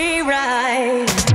rewrite.